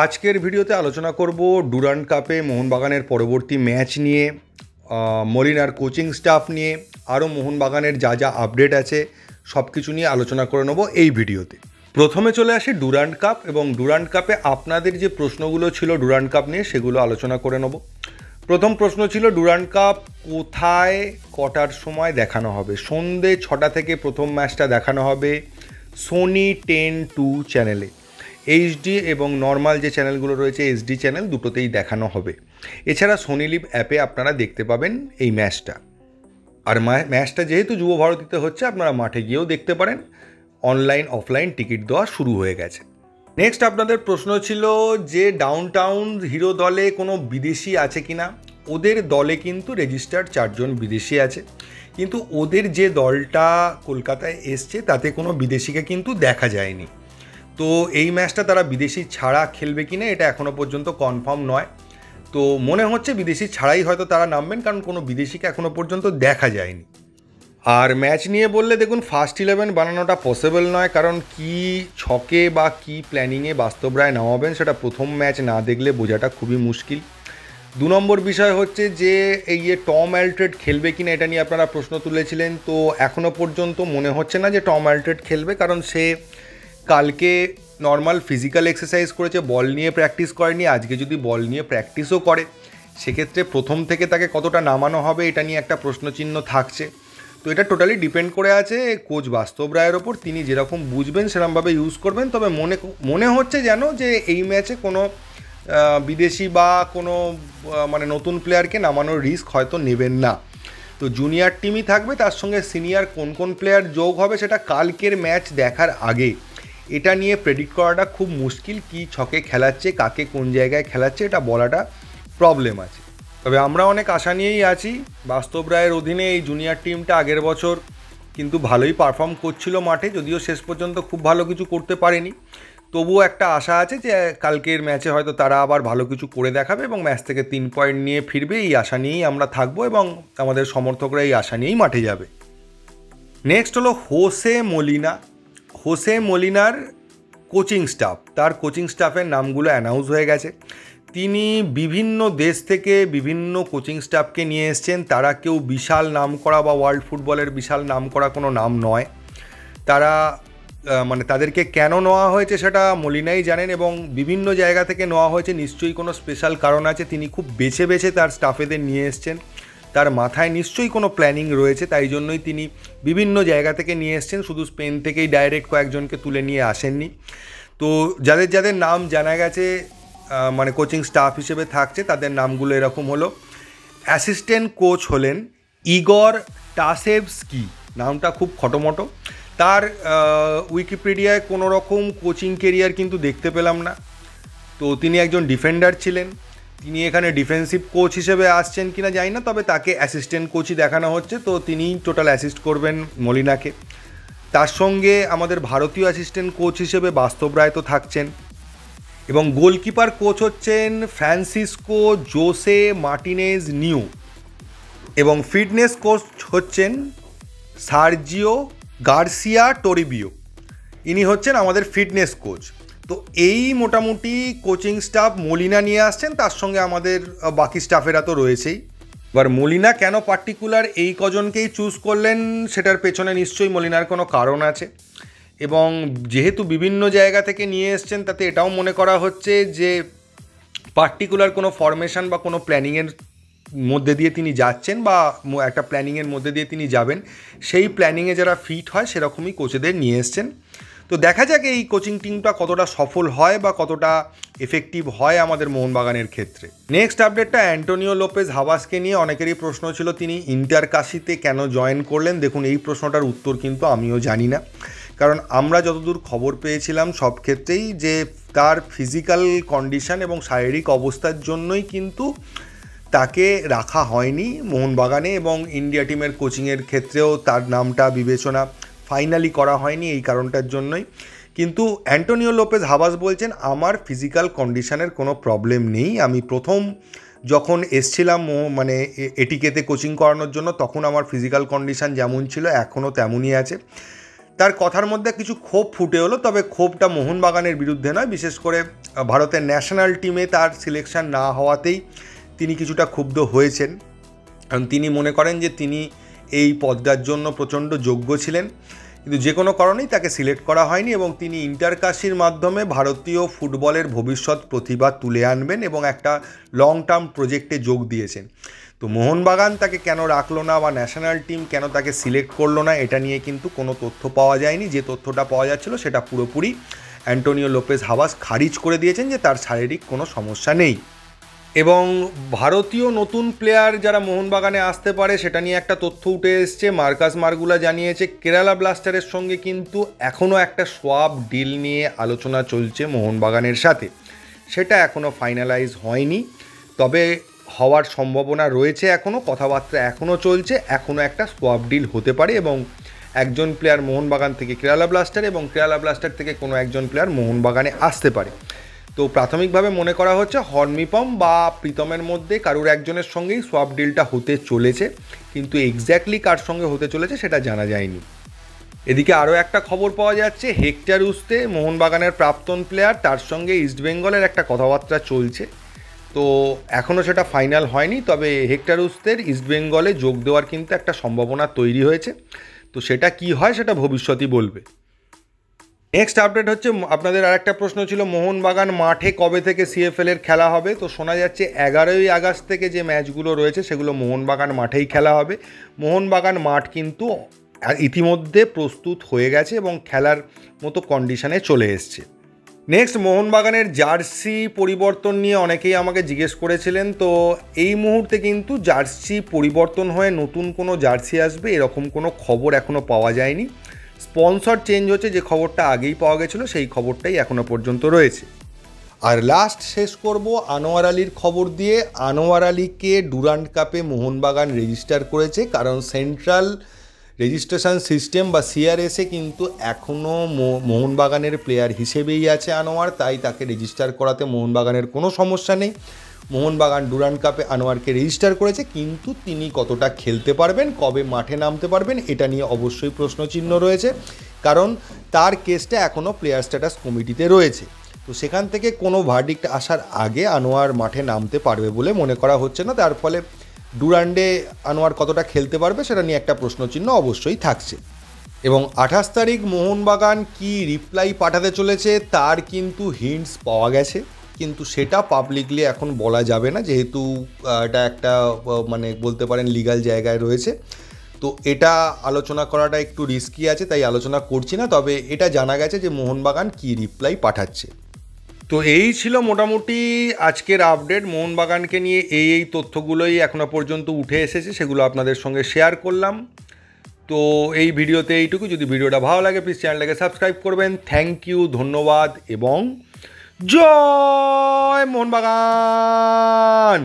আজকের ভিডিওতে আলোচনা করব ডুরান্ড কাপে মোহনবাগানের পরবর্তী ম্যাচ নিয়ে মলিনার কোচিং স্টাফ নিয়ে, আরও মোহনবাগানের যা যা আপডেট আছে, সব কিছু নিয়ে আলোচনা করে নেব এই ভিডিওতে। প্রথমে চলে আসে ডুরান্ড কাপ এবং ডুরান্ড কাপে আপনাদের যে প্রশ্নগুলো ছিল ডুরান্ড কাপ নিয়ে, সেগুলো আলোচনা করে নেব। প্রথম প্রশ্ন ছিল, ডুরান্ড কাপ কোথায় কটার সময় দেখানো হবে? সন্ধে ছটা থেকে প্রথম ম্যাচটা দেখানো হবে সোনি টেন টু চ্যানেলে। এইচডি এবং নর্মাল যে চ্যানেলগুলো রয়েছে এইচডি চ্যানেল দুটোতেই দেখানো হবে। এছাড়া সোনি লিভ অ্যাপে আপনারা দেখতে পাবেন এই ম্যাচটা। আর ম্যাচটা যেহেতু যুব ভারতীতে হচ্ছে, আপনারা মাঠে গিয়েও দেখতে পারেন। অনলাইন অফলাইন টিকিট দেওয়া শুরু হয়ে গেছে। নেক্সট আপনাদের প্রশ্ন ছিল যে ডাউন টাউন হিরো দলে কোনো বিদেশি আছে কিনা? ওদের দলে কিন্তু রেজিস্টার্ড চারজন বিদেশি আছে। কিন্তু ওদের যে দলটা কলকাতায় এসছে, তাতে কোনো বিদেশিকে কিন্তু দেখা যায়নি। তো এই ম্যাচটা তারা বিদেশি ছাড়া খেলবে কিনা এটা এখনও পর্যন্ত কনফার্ম নয়। তো মনে হচ্ছে বিদেশি ছাড়াই হয়তো তারা নামবেন, কারণ কোনো বিদেশিকে এখনও পর্যন্ত দেখা যায়নি। আর ম্যাচ নিয়ে বললে দেখুন, ফার্স্ট ইলেভেন বানানোটা পসিবল নয়, কারণ কি ছকে বা কি প্ল্যানিংয়ে বাস্তব রায় নামাবেন সেটা প্রথম ম্যাচ না দেখলে বোঝাটা খুবই মুশকিল। দু নম্বর বিষয় হচ্ছে যে, এই যে টম অ্যালট্রেড খেলবে কিনা এটা নিয়ে আপনারা প্রশ্ন তুলেছিলেন, তো এখনও পর্যন্ত মনে হচ্ছে না যে টম অ্যালট্রেড খেলবে, কারণ সে কালকে নর্মাল ফিজিক্যাল এক্সারসাইজ করেছে বল নিয়ে প্র্যাকটিস করেনি, আজকে যদি বল নিয়ে প্র্যাকটিসও করে, সেক্ষেত্রে প্রথম থেকে তাকে কতটা নামানো হবে এটা নিয়ে একটা প্রশ্নচিহ্ন থাকছে। তো এটা টোটালি ডিপেন্ড করে আছে কোচ বাস্তব রায়ের ওপর, তিনি যেরকম বুঝবেন সেরকমভাবে ইউজ করবেন, তবে মনে মনে হচ্ছে যেন যে এই ম্যাচে কোনো বিদেশি বা কোনো মানে নতুন প্লেয়ারকে নামানোর রিস্ক হয়তো নেবেন না। তো জুনিয়র টিমই থাকবে, তার সঙ্গে সিনিয়র কোন কোন প্লেয়ার যোগ হবে সেটা কালকের ম্যাচ দেখার আগে। এটা নিয়ে প্রেডিক্ট করাটা খুব মুশকিল কি ছকে খেলাচ্ছে, কাকে কোন জায়গায় খেলাচ্ছে, এটা বলাটা প্রবলেম আছে। তবে আমরা অনেক আশা নিয়েই আছি, বাস্তব রায়ের অধীনে এই জুনিয়র টিমটা আগের বছর কিন্তু ভালোই পারফর্ম করছিল মাঠে, যদিও শেষ পর্যন্ত খুব ভালো কিছু করতে পারেনি। তবুও একটা আশা আছে যে কালকের ম্যাচে হয়তো তারা আবার ভালো কিছু করে দেখাবে এবং ম্যাচ থেকে তিন পয়েন্ট নিয়ে ফিরবে, এই আশা নিয়েই আমরা থাকব এবং আমাদের সমর্থকরা এই আশা নিয়েই মাঠে যাবে। নেক্সট হলো হোসে মলিনা। হোসে মলিনার কোচিং স্টাফ। তার কোচিং স্টাফের নামগুলো অ্যানাউন্স হয়ে গেছে। তিনি বিভিন্ন দেশ থেকে বিভিন্ন কোচিং স্টাফকে নিয়ে এসছেন। তারা কেউ বিশাল নাম করা বা ওয়ার্ল্ড ফুটবলের বিশাল নাম করা কোনো নাম নয়। তারা মানে তাদেরকে কেন নেওয়া হয়েছে সেটা মলিনাই জানেন এবং বিভিন্ন জায়গা থেকে নেওয়া হয়েছে। নিশ্চয়ই কোনো স্পেশাল কারণ আছে। তিনি খুব বেছে বেছে তার স্টাফেদের নিয়ে এসছেন। তার মাথায় নিশ্চয়ই কোনো প্ল্যানিং রয়েছে, তাই জন্যই তিনি বিভিন্ন জায়গা থেকে নিয়ে এসছেন। শুধু স্পেন থেকেই ডাইরেক্ট কয়েকজনকে তুলে নিয়ে আসেননি। তো যাদের যাদের নাম জানা গেছে মানে কোচিং স্টাফ হিসেবে থাকছে, তাদের নামগুলো এরকম হলো। অ্যাসিস্ট্যান্ট কোচ হলেন ইগর টাসেভস্কি, নামটা খুব খটোমটো। তার উইকিপিডিয়ায় কোনো রকম কোচিং কেরিয়ার কিন্তু দেখতে পেলাম না। তো তিনি একজন ডিফেন্ডার ছিলেন। তিনি এখানে ডিফেন্সিভ কোচ হিসেবে আসছেন কিনা জানি না, তবে তাকে অ্যাসিস্ট্যান্ট কোচই দেখানো হচ্ছে। তো তিনিই টোটাল অ্যাসিস্ট করবেন মলিনাকে। তার সঙ্গে আমাদের ভারতীয় অ্যাসিস্ট্যান্ট কোচ হিসেবে বাস্তব রায় তো থাকছেন। এবং গোলকিপার কোচ হচ্ছেন ফ্রান্সিসকো জোসে মার্টিনেজ নিউ। এবং ফিটনেস কোচ হচ্ছেন সার্জিও গার্সিয়া টোরিবিও। ইনি হচ্ছেন আমাদের ফিটনেস কোচ তো এই মোটামুটি কোচিং স্টাফ মলিনা নিয়ে আসছেন, তার সঙ্গে আমাদের বাকি স্টাফেরা তো রয়েছেই। এবার মলিনা কেন পার্টিকুলার এই কজনকেই চুজ করলেন সেটার পেছনে নিশ্চয়ই মলিনার কোনো কারণ আছে। এবং যেহেতু বিভিন্ন জায়গা থেকে নিয়ে এসছেন, তাতে এটাও মনে করা হচ্ছে যে পার্টিকুলার কোনো ফরমেশন বা কোনো প্ল্যানিংয়ের মধ্যে দিয়ে তিনি যাচ্ছেন বা একটা প্ল্যানিংয়ের মধ্যে দিয়ে তিনি যাবেন, সেই প্ল্যানিংয়ে যারা ফিট হয় সেরকমই কোচেদের নিয়ে এসছেন। তো দেখা যাক এই কোচিং টিমটা কতটা সফল হয় বা কতটা এফেক্টিভ হয় আমাদের মোহনবাগানের ক্ষেত্রে। নেক্সট আপডেটটা অ্যান্টোনিও লোপেজ হাবাসকে নিয়ে অনেকেরই প্রশ্ন ছিল, তিনি ইন্টার কাশিতে কেন জয়েন করলেন? দেখুন, এই প্রশ্নটার উত্তর কিন্তু আমিও জানি না। কারণ আমরা যতদূর খবর পেয়েছিলাম, সব ক্ষেত্রেই যে তার ফিজিক্যাল কন্ডিশন এবং শারীরিক অবস্থার জন্যই কিন্তু তাকে রাখা হয়নি মোহনবাগানে এবং ইন্ডিয়া টিমের কোচিংয়ের ক্ষেত্রেও তার নামটা বিবেচনা ফাইনালি করা হয়নি এই কারণটার জন্যই। কিন্তু অ্যান্টোনিও লোপেজ হাবাস বলছেন, আমার ফিজিক্যাল কন্ডিশনের কোনো প্রবলেম নেই। আমি প্রথম যখন এসছিলাম মানে এটিকেতে কোচিং করানোর জন্য, তখন আমার ফিজিক্যাল কন্ডিশন যেমন ছিল, এখনও তেমনই আছে। তার কথার মধ্যে কিছু ক্ষোভ ফুটে হলো তবে ক্ষোভটা মোহনবাগানের বিরুদ্ধে নয়। বিশেষ করে ভারতের ন্যাশনাল টিমে তার সিলেকশন না হওয়াতেই তিনি কিছুটা ক্ষুব্ধ হয়েছেন। কারণ তিনি মনে করেন যে তিনি এই পদটার জন্য প্রচণ্ড যোগ্য ছিলেন। কিন্তু যে কোনো কারণেই তাকে সিলেক্ট করা হয়নি এবং তিনি ইন্টারকাশির মাধ্যমে ভারতীয় ফুটবলের ভবিষ্যৎ প্রতিভা তুলে আনবেন এবং একটা লং টার্ম প্রজেক্টে যোগ দিয়েছেন। তো মোহনবাগান তাকে কেন রাখল না বা ন্যাশনাল টিম কেন তাকে সিলেক্ট করল না, এটা নিয়ে কিন্তু কোনো তথ্য পাওয়া যায়নি। যে তথ্যটা পাওয়া যাচ্ছিল সেটা পুরোপুরি অ্যান্টোনিও লোপেজ হাওয়াস খারিজ করে দিয়েছেন যে তার শারীরিক কোনো সমস্যা নেই। এবং ভারতীয় নতুন প্লেয়ার যারা মোহনবাগানে আসতে পারে, সেটা নিয়ে একটা তথ্য উঠে এসছে। মার্কাস মার্গুলা জানিয়েছে, কেরালা ব্লাস্টারের সঙ্গে কিন্তু এখনও একটা সোয়াব ডিল নিয়ে আলোচনা চলছে মোহনবাগানের সাথে। সেটা এখনও ফাইনালাইজ হয়নি, তবে হওয়ার সম্ভাবনা রয়েছে এখনও কথাবার্তা এখনও চলছে এখনও একটা সোয়াব ডিল হতে পারে এবং একজন প্লেয়ার মোহনবাগান থেকে কেরালা ব্লাস্টার এবং কেরালা ব্লাস্টার থেকে কোনো একজন প্লেয়ার মোহনবাগানে আসতে পারে। তো প্রাথমিকভাবে মনে করা হচ্ছে হর্মিপম বা প্রীতমের মধ্যে কারুর একজনের সঙ্গেই সোয়াপ ডিলটা হতে চলেছে, কিন্তু এক্স্যাক্টলি কার সঙ্গে হতে চলেছে সেটা জানা যায়নি। এদিকে আরও একটা খবর পাওয়া যাচ্ছে, হেক্টার উস্তে মোহনবাগানের প্রাক্তন প্লেয়ার তার সঙ্গে ইস্টবেঙ্গলের একটা কথাবার্তা চলছে। তো এখনও সেটা ফাইনাল হয়নি, তবে হেক্টার উস্তের ইস্টবেঙ্গলে যোগ দেওয়ার কিন্তু একটা সম্ভাবনা তৈরি হয়েছে। তো সেটা কি হয় সেটা ভবিষ্যতই বলবে। নেক্সট আপডেট হচ্ছে আপনাদের আরেকটা প্রশ্ন ছিল, মোহনবাগান মাঠে কবে থেকে সিএফএল এর খেলা হবে? তো শোনা যাচ্ছে, এগারোই আগস্ট থেকে যে ম্যাচগুলো রয়েছে, সেগুলো মোহনবাগান মাঠেই খেলা হবে। মোহনবাগান মাঠ কিন্তু ইতিমধ্যে প্রস্তুত হয়ে গেছে এবং খেলার মতো কন্ডিশনে চলে এসছে। নেক্সট মোহনবাগানের জার্সি পরিবর্তন নিয়ে অনেকেই আমাকে জিজ্ঞেস করেছিলেন, তো এই মুহূর্তে কিন্তু জার্সি পরিবর্তন হয়ে নতুন কোনো জার্সি আসবে? এরকম কোনো খবর এখনও পাওয়া যায়নি। স্পন্সর চেঞ্জ হচ্ছে যে খবরটা আগেই পাওয়া গেছিল, সেই খবরটাই এখনও পর্যন্ত রয়েছে। আর লাস্ট শেষ করব আনোয়ার আলীর খবর দিয়ে। আনোয়ার আলীকে ডুরান্ড কাপে মোহনবাগান রেজিস্টার করেছে, কারণ সেন্ট্রাল রেজিস্ট্রেশন সিস্টেম বা সিআরএসে কিন্তু এখনও মোহনবাগানের প্লেয়ার হিসেবেই আছে আনোয়ার, তাই তাকে রেজিস্টার করাতে মোহনবাগানের কোনো সমস্যা নেই। মোহনবাগান ডুরান্ড কাপে আনোয়ারকে রেজিস্টার করেছে, কিন্তু তিনি কতটা খেলতে পারবেন, কবে মাঠে নামতে পারবেন, এটা নিয়ে অবশ্যই প্রশ্নচিহ্ন রয়েছে। কারণ তার কেসটা এখনও প্লেয়ার স্ট্যাটাস কমিটিতে রয়েছে। তো সেখান থেকে কোনো ভার্ডিক্ট আসার আগে আনোয়ার মাঠে নামতে পারবে বলে মনে করা হচ্ছে না। তার ফলে ডুরান্ডে আনোয়ার কতটা খেলতে পারবে সেটা নিয়ে একটা প্রশ্নচিহ্ন অবশ্যই থাকছে। এবং আঠাশ তারিখ মোহনবাগান কি রিপ্লাই পাঠাতে চলেছে, তার কিন্তু হিন্টস পাওয়া গেছে। কিন্তু সেটা পাবলিকলি এখন বলা যাবে না, যেহেতু এটা একটা মানে বলতে পারেন লিগাল জায়গায় রয়েছে। তো এটা আলোচনা করাটা একটু রিস্কি আছে, তাই আলোচনা করছি না, তবে এটা জানা গেছে যে মোহনবাগান কি রিপ্লাই পাঠাচ্ছে। তো এই ছিল মোটামুটি আজকের আপডেট মোহনবাগানকে নিয়ে এই এই তথ্যগুলোই এখনও পর্যন্ত উঠে এসেছে, সেগুলো আপনাদের সঙ্গে শেয়ার করলাম। তো এই ভিডিওতে এইটুকু। যদি ভিডিওটা ভালো লাগে প্লিজ চ্যানেলটাকে সাবস্ক্রাইব করবেন। থ্যাংক ইউ ধন্যবাদ, এবং জয় মোহনবাগান